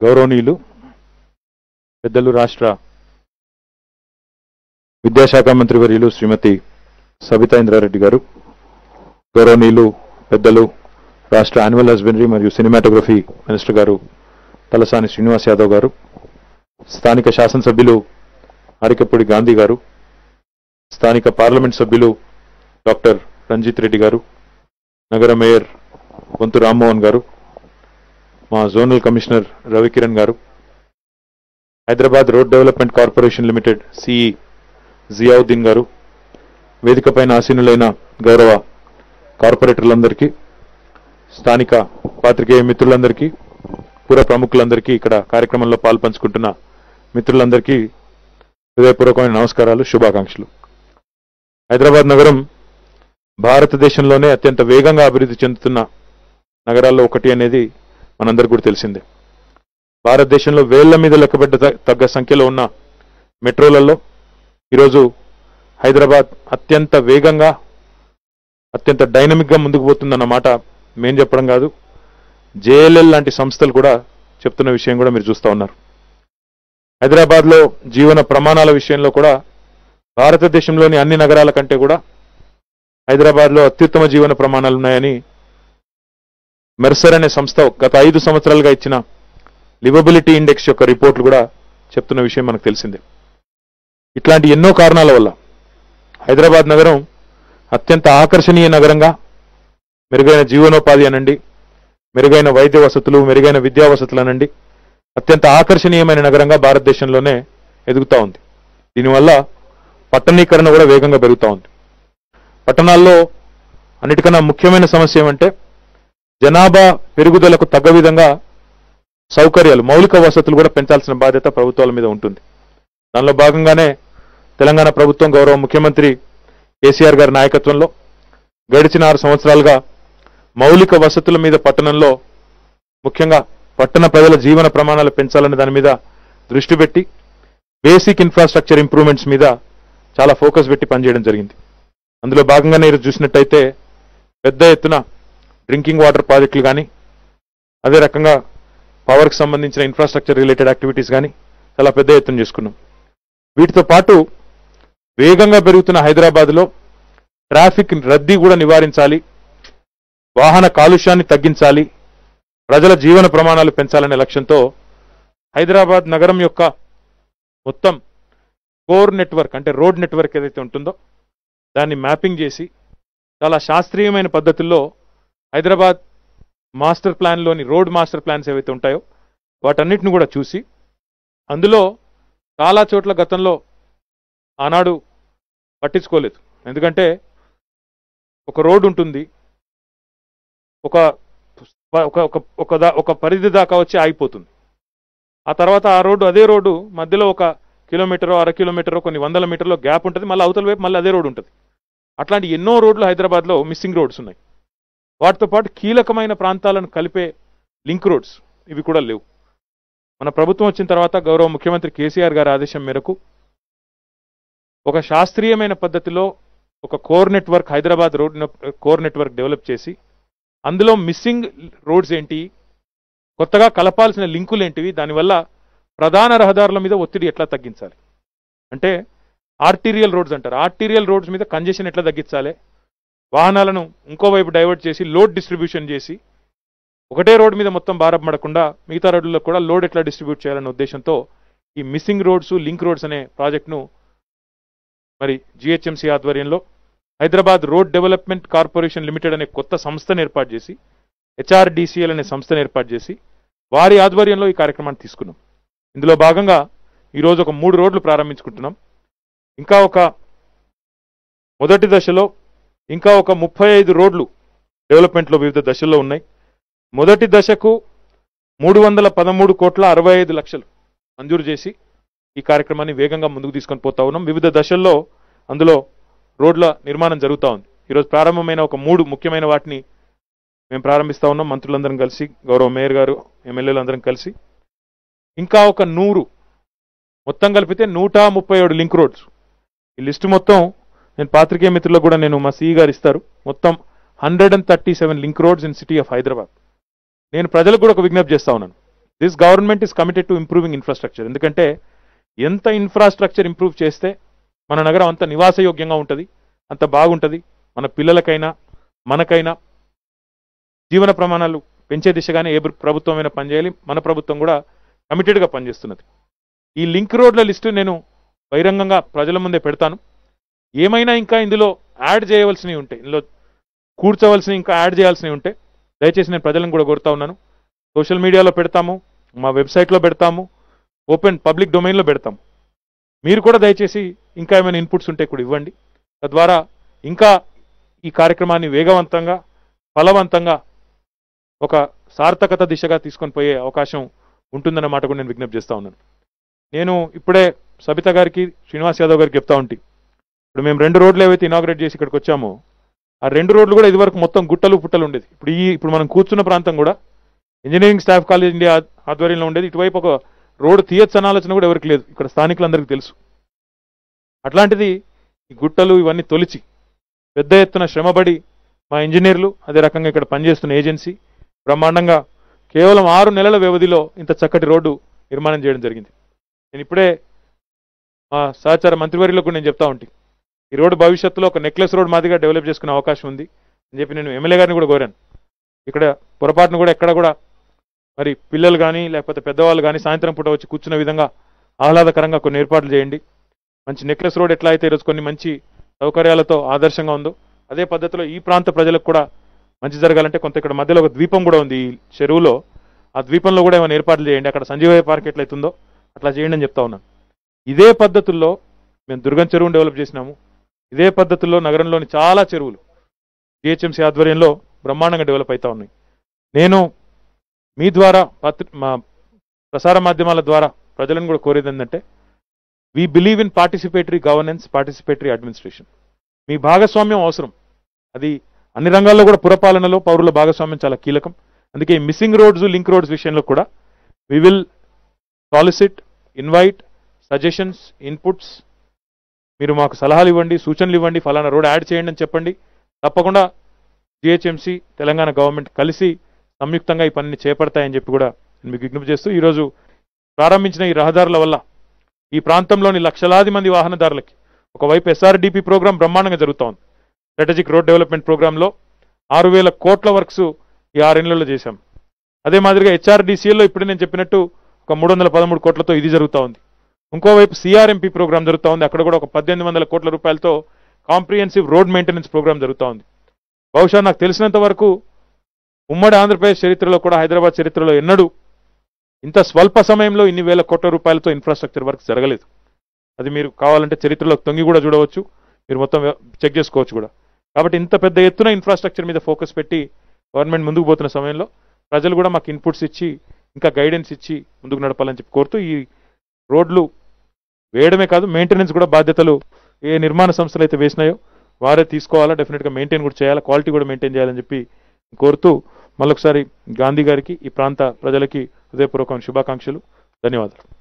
గౌరవనీయులు పెద్దలు రాష్ట్ర విద్యాశాఖ మంత్రి వర్యులు శ్రీమతి సబితా ఇంద్రారెడ్డి గారు గౌరవనీయులు పెద్దలు రాష్ట్ర యాన్యువల్ హస్బెండరీ మరియు సినిమాటోగ్రఫీ మినిస్టర్ గారు తలసాని శ్రీనివాస్ యాదవ్ గారు స్థానిక శాసనసభ్యులు అరికపూడి గాంధీ గారు స్థానిక పార్లమెంట్ సభ్యులు డాక్టర్ రంజిత్ రెడ్డి గారు నగర మేయర్ కొంతు రామ్మోహన్ గారు మా జోనల్ కమిషనర్ రవికిరణ్ గారు Hyderabad road development corporation limited CE Ziauddin గారు వేదికపైన ఆసీనులైన గౌరవ కార్పొరేటర్లందరికీ స్థానిక పాత్రికేయ మిత్రులందరికీ పుర ప్రముఖులందరికీ ఇక్కడ కార్యక్రమంలో పాల్పంచుకుంటున్న మిత్రులందరికీ హృదయపూర్వకమైన నమస్కారాలు శుభాకాంక్షలు. హైదరాబాద్ నగరం భారతదేశంలోనే అత్యంత వేగంగా అభివృద్ధి చెందుతున్న నగరాల్లో ఒకటి అనేది మనందరికీ కూడా తెలిసిందే. భారతదేశంలో వేళ్ళ మీద లెక్కబడ్డ త- తగ్గ సంఖ్యలో ఉన్న మెట్రోలలో ఈరోజు హైదరాబాద్ అత్యంత వేగంగా అత్యంత డైనమిక్గా ముందుకు పోతుందన్న మాట మేం చెప్పడం కాదు. జేఎల్ఎల్ లాంటి సంస్థలు కూడా చెప్తున్న విషయం కూడా మీరు చూస్తా ఉన్నారు. హైదరాబాద్లో జీవన ప్రమాణాల విషయంలో కూడా భారతదేశంలోని అన్ని నగరాల కంటే కూడా హైదరాబాద్లో అత్యుత్తమ జీవన ప్రమాణాలు ఉన్నాయని మెర్సర్ అనే సంస్థ గత ఐదు సంవత్సరాలుగా ఇచ్చిన లివబిలిటీ ఇండెక్స్ యొక్క రిపోర్ట్లు కూడా చెప్తున్న విషయం మనకు తెలిసిందే. ఇట్లాంటి ఎన్నో కారణాల వల్ల హైదరాబాద్ నగరం అత్యంత ఆకర్షణీయ నగరంగా మెరుగైన జీవనోపాధి అనండి మెరుగైన వైద్య వసతులు మెరుగైన విద్యా వసతులు అనండి అత్యంత ఆకర్షణీయమైన నగరంగా భారతదేశంలోనే ఎదుగుతా ఉంది. దీనివల్ల పట్టణీకరణ కూడా వేగంగా పెరుగుతా ఉంది. పట్టణాల్లో అన్నిటికన్నా ముఖ్యమైన సమస్య ఏమంటే జనాభా పెరుగుదలకు తగ్గ విధంగా సౌకర్యాలు మౌలిక వసతులు కూడా పెంచాల్సిన బాధ్యత ప్రభుత్వాల మీద ఉంటుంది. దానిలో భాగంగానే తెలంగాణ ప్రభుత్వం గౌరవ ముఖ్యమంత్రి కేసీఆర్ గారి నాయకత్వంలో గడిచిన ఆరు సంవత్సరాలుగా మౌలిక వసతుల మీద పట్టణంలో ముఖ్యంగా పట్టణ ప్రజల జీవన ప్రమాణాలు పెంచాలనే దాని మీద దృష్టి పెట్టి బేసిక్ ఇన్ఫ్రాస్ట్రక్చర్ ఇంప్రూవ్మెంట్స్ మీద చాలా ఫోకస్ పెట్టి పనిచేయడం జరిగింది. అందులో భాగంగానే ఈరోజు చూసినట్టయితే పెద్ద ఎత్తున డ్రింకింగ్ వాటర్ ప్రాజెక్టులు కానీ అదే రకంగా పవర్కి సంబంధించిన ఇన్ఫ్రాస్ట్రక్చర్ రిలేటెడ్ యాక్టివిటీస్ కానీ చాలా పెద్ద ఎత్తున చేసుకున్నాం. వీటితో పాటు వేగంగా పెరుగుతున్న హైదరాబాద్లో ట్రాఫిక్ రద్దీ కూడా నివారించాలి వాహన కాలుష్యాన్ని తగ్గించాలి ప్రజల జీవన ప్రమాణాలు పెంచాలనే లక్ష్యంతో హైదరాబాద్ నగరం యొక్క మొత్తం కోర్ నెట్వర్క్ అంటే రోడ్ నెట్వర్క్ ఏదైతే ఉంటుందో దాన్ని మ్యాపింగ్ చేసి చాలా శాస్త్రీయమైన పద్ధతుల్లో హైదరాబాద్ మాస్టర్ ప్లాన్లోని రోడ్ మాస్టర్ ప్లాన్స్ ఏవైతే ఉంటాయో వాటన్నిటిని కూడా చూసి అందులో చాలా చోట్ల గతంలో ఆనాడు పట్టించుకోలేదు. ఎందుకంటే ఒక రోడ్డు ఉంటుంది ఒక ఒక ఒక దా- ఒక పరిధి దాకా వచ్చి ఆగిపోతుంది. ఆ తర్వాత ఆ రోడ్డు అదే రోడ్డు మధ్యలో ఒక కిలోమీటరో అర కిలోమీటరో కొన్ని వందల మీటర్లో గ్యాప్ ఉంటుంది మళ్ళీ అవతల వైపు మళ్ళీ అదే రోడ్డు ఉంటుంది. అట్లాంటి ఎన్నో రోడ్లు హైదరాబాద్లో మిస్సింగ్ రోడ్స్ ఉన్నాయి. వాటితో పాటు కీలకమైన ప్రాంతాలను కలిపే లింక్ రోడ్స్ ఇవి కూడా లేవు. మన ప్రభుత్వం వచ్చిన తర్వాత గౌరవ ముఖ్యమంత్రి కేసీఆర్ గారి ఆదేశం మేరకు ఒక శాస్త్రీయమైన పద్ధతిలో ఒక core network Hyderabad road core network develop చేసి అందులో మిస్సింగ్ రోడ్స్ ఏంటి కొత్తగా కలపాల్సిన లింకులు ఏంటివి దానివల్ల ప్రధాన రహదారుల మీద ఒత్తిడి ఎట్లా తగ్గించాలి? అంటే ఆర్టీరియల్ రోడ్స్ అంటారు. ఆర్టీరియల్ రోడ్స్ మీద కంజెషన్ ఎట్లా తగ్గించాలి? వాహనాలను ఇంకోవైపు డైవర్ట్ చేసి లోడ్ డిస్ట్రిబ్యూషన్ చేసి ఒకటే రోడ్ మీద మొత్తం భారపడకుండా మిగతా రోడ్లలో కూడా లోడ్ ఎట్లా డిస్ట్రిబ్యూట్ చేయాలనే ఉద్దేశంతో ఈ మిస్సింగ్ రోడ్స్ లింక్ రోడ్స్ అనే ప్రాజెక్ట్ను మరి జిహెచ్ఎంసీ ఆధ్వర్యంలో Hyderabad road development corporation limited అనే కొత్త సంస్థను ఏర్పాటు చేసి హెచ్ఆర్డిసిఎల్ అనే సంస్థను ఏర్పాటు చేసి వారి ఆధ్వర్యంలో ఈ కార్యక్రమాన్ని తీసుకున్నాం. ఇందులో భాగంగా ఈరోజు ఒక మూడు రోడ్లు ప్రారంభించుకుంటున్నాం. ఇంకా ఒక మొదటి దశలో ఇంకా ఒక ముప్పై ఐదు రోడ్లు డెవలప్మెంట్లో వివిధ దశల్లో ఉన్నాయి. మొదటి దశకు మూడు వందల పదమూడు కోట్ల అరవై ఐదు లక్షలు మంజూరు చేసి ఈ కార్యక్రమాన్ని వేగంగా ముందుకు తీసుకొని పోతా ఉన్నాం. వివిధ దశల్లో అందులో రోడ్ల నిర్మాణం జరుగుతూ ఉంది. ఈరోజు ప్రారంభమైన ఒక మూడు ముఖ్యమైన వాటిని మేము ప్రారంభిస్తా ఉన్నాం. మంత్రులందరం కలిసి గౌరవ మేయర్ గారు ఎమ్మెల్యేలందరం కలిసి. ఇంకా ఒక నూరు మొత్తం కలిపితే నూట ముప్పై ఏడు లింక్ రోడ్స్. ఈ లిస్టు మొత్తం నేను పాత్రికేయ మిత్రులకు కూడా నేను మా సిఈ గారు ఇస్తారు. మొత్తం hundred and thirty seven link roads in city of Hyderabad నేను ప్రజలకు కూడా ఒక విజ్ఞప్తి చేస్తా ఉన్నాను. This government is committed to improving infrastructure ఎందుకంటే ఎంత ఇన్ఫ్రాస్ట్రక్చర్ ఇంప్రూవ్ చేస్తే మన నగరం అంత నివాసయోగ్యంగా ఉంటుంది అంత బాగుంటుంది. మన పిల్లలకైనా మనకైనా జీవన ప్రమాణాలు పెంచే దిశగానే ఏ ప్రభుత్వమైనా పనిచేయాలి. మన ప్రభుత్వం కూడా కమిటెడ్గా పనిచేస్తున్నది. ఈ లింక్ రోడ్ల లిస్టు నేను బహిరంగంగా ప్రజల ముందే పెడతాను. ఏమైనా ఇంకా ఇందులో యాడ్ చేయవలసినవి ఉంటాయి ఇందులో కూర్చోవలసినవి ఇంకా యాడ్ చేయాల్సినవి ఉంటే దయచేసి నేను ప్రజలను కూడా కోరుతా ఉన్నాను. సోషల్ మీడియాలో పెడతాము మా వెబ్సైట్లో పెడతాము ఓపెన్ పబ్లిక్ డొమైన్లో పెడతాము. మీరు కూడా దయచేసి ఇంకా ఏమైనా ఇన్పుట్స్ ఉంటే కూడా ఇవ్వండి. తద్వారా ఇంకా ఈ కార్యక్రమాన్ని వేగవంతంగా ఫలవంతంగా ఒక సార్థకత దిశగా తీసుకొని పోయే అవకాశం ఉంటుందన్న మాట కూడా నేను విజ్ఞప్తి చేస్తూ ఉన్నాను. నేను ఇప్పుడే సబిత గారికి శ్రీనివాస్ యాదవ్ గారికి చెప్తా ఉంటే ఇప్పుడు మేము రెండు రోడ్లు ఏవైతే ఇనాగ్రేట్ చేసి ఇక్కడికి వచ్చామో ఆ రెండు రోడ్లు కూడా ఇదివరకు మొత్తం గుట్టలు పుట్టలు ఉండేది. ఇప్పుడు ఈ ఇప్పుడు మనం కూర్చున్న ప్రాంతం కూడా ఇంజనీరింగ్ స్టాఫ్ కాలేజ్ ఇండియా ఆధ్వర్యంలో ఉండేది. ఇటువైపు ఒక రోడ్డు తీయచ్చు అనాలోచన ఆలోచన కూడా ఎవరికి లేదు. ఇక్కడ స్థానికులందరికీ తెలుసు. అట్లాంటిది ఈ గుట్టలు ఇవన్నీ తొలిచి పెద్ద ఎత్తున శ్రమపడి మా ఇంజనీర్లు అదే రకంగా ఇక్కడ పనిచేస్తున్న ఏజెన్సీ బ్రహ్మాండంగా కేవలం ఆరు నెలల వ్యవధిలో ఇంత చక్కటి రోడ్డు నిర్మాణం చేయడం జరిగింది. నేను ఇప్పుడే మా సహచార మంత్రివర్యులకు నేను చెప్తా ఉంటే ఈ రోడ్డు భవిష్యత్తులో ఒక నెక్లెస్ రోడ్ మాదిరిగా డెవలప్ చేసుకునే అవకాశం ఉంది అని చెప్పి నేను ఎమ్మెల్యే గారిని కూడా కోరాను. ఇక్కడ పొరపాటును కూడా ఎక్కడ కూడా మరి పిల్లలు కానీ లేకపోతే పెద్దవాళ్ళు కానీ సాయంత్రం పూట వచ్చి కూర్చున్న విధంగా ఆహ్లాదకరంగా కొన్ని ఏర్పాట్లు చేయండి. మంచి నెక్లెస్ రోడ్ ఎట్లా అయితే ఈరోజు కొన్ని మంచి సౌకర్యాలతో ఆదర్శంగా ఉందో అదే పద్ధతిలో ఈ ప్రాంత ప్రజలకు కూడా మంచి జరగాలంటే కొంత ఇక్కడ మధ్యలో ఒక ద్వీపం కూడా ఉంది ఈ చెరువులో. ఆ ద్వీపంలో కూడా ఏమైనా ఏర్పాట్లు చేయండి. అక్కడ సంజీవయ్య పార్క్ ఎట్లయితుందో అట్లా చేయండి అని చెప్తా ఉన్నాను. ఇదే పద్ధతుల్లో మేము దుర్గం చెరువును డెవలప్ చేసినాము. ఇదే పద్ధతుల్లో నగరంలోని చాలా చెరువులు జిహెచ్ఎంసీ ఆధ్వర్యంలో బ్రహ్మాండంగా డెవలప్ అవుతా ఉన్నాయి. నేను మీ ద్వారా పత్రి మా ప్రసార మాధ్యమాల ద్వారా ప్రజలను కూడా కోరేది ఏంటంటే we believe in participatory governance participatory administration మీ భాగస్వామ్యం అవసరం. అది అన్ని రంగాల్లో కూడా పురపాలనలో పౌరుల భాగస్వామ్యం చాలా కీలకం. అందుకే మిస్సింగ్ రోడ్స్ లింక్ రోడ్స్ విషయంలో కూడా we will solicit invite suggestions inputs మీరు మాకు సలహాలు ఇవ్వండి సూచనలు ఇవ్వండి ఫలానా రోడ్ యాడ్ చేయండి అని చెప్పండి. తప్పకుండా జిహెచ్ఎంసీ తెలంగాణ గవర్నమెంట్ కలిసి సంయుక్తంగా ఈ పనిని చేపడతాయని చెప్పి కూడా నేను మీకు విజ్ఞప్తి చేస్తూ ఈరోజు ప్రారంభించిన ఈ రహదారుల వల్ల ఈ ప్రాంతంలోని లక్షలాది మంది వాహనదారులకి ఒకవైపు ఎస్ఆర్డిపి ప్రోగ్రాం బ్రహ్మాండంగా జరుగుతూ ఉంది. స్ట్రాటజిక్ రోడ్ డెవలప్మెంట్ ప్రోగ్రాంలో ఆరు వేల కోట్ల వర్క్స్ ఈ ఆరేళ్ళలో చేశాం. అదే మాదిరిగా హెచ్ఆర్డీసీఎల్లో ఇప్పుడు నేను చెప్పినట్టు ఒక మూడు వందల పదమూడు కోట్లతో ఇది జరుగుతూ ఉంది. ఇంకోవైపు సిఆర్ఎంపీ ప్రోగ్రాం జరుగుతూ ఉంది. అక్కడ కూడా ఒక పద్దెనిమిది వందల కోట్ల రూపాయలతో కాంప్రిహెన్సివ్ రోడ్ మెయింటెనెన్స్ ప్రోగ్రామ్ జరుగుతూ ఉంది. బహుశా నాకు తెలిసినంత వరకు ఉమ్మడి ఆంధ్రప్రదేశ్ చరిత్రలో కూడా హైదరాబాద్ చరిత్రలో ఎన్నడూ ఇంత స్వల్ప సమయంలో ఇన్ని వేల కోట్ల రూపాయలతో ఇన్ఫ్రాస్ట్రక్చర్ వర్క్ జరగలేదు. అది మీరు కావాలంటే చరిత్రలో తొంగి కూడా చూడవచ్చు. మీరు మొత్తం చెక్ చేసుకోవచ్చు కూడా. కాబట్టి ఇంత పెద్ద ఎత్తున ఇన్ఫ్రాస్ట్రక్చర్ మీద ఫోకస్ పెట్టి గవర్నమెంట్ ముందుకు పోతున్న సమయంలో ప్రజలు కూడా మాకు ఇన్పుట్స్ ఇచ్చి ఇంకా గైడెన్స్ ఇచ్చి ముందుకు నడపాలని చెప్పి కోరుతూ ఈ రోడ్లు వేయడమే కాదు మెయింటెనెన్స్ కూడా బాధ్యతలు ఏ నిర్మాణ సంస్థలు అయితే వేసినాయో వారే తీసుకోవాలా డెఫినెట్గా మెయింటైన్ కూడా చేయాలా క్వాలిటీ కూడా మెయింటైన్ చేయాలని చెప్పి కోరుతూ మళ్ళొకసారి గాంధీ గారికి ఈ ప్రాంత ప్రజలకి హృదయపూర్వకమైన శుభాకాంక్షలు. ధన్యవాదాలు.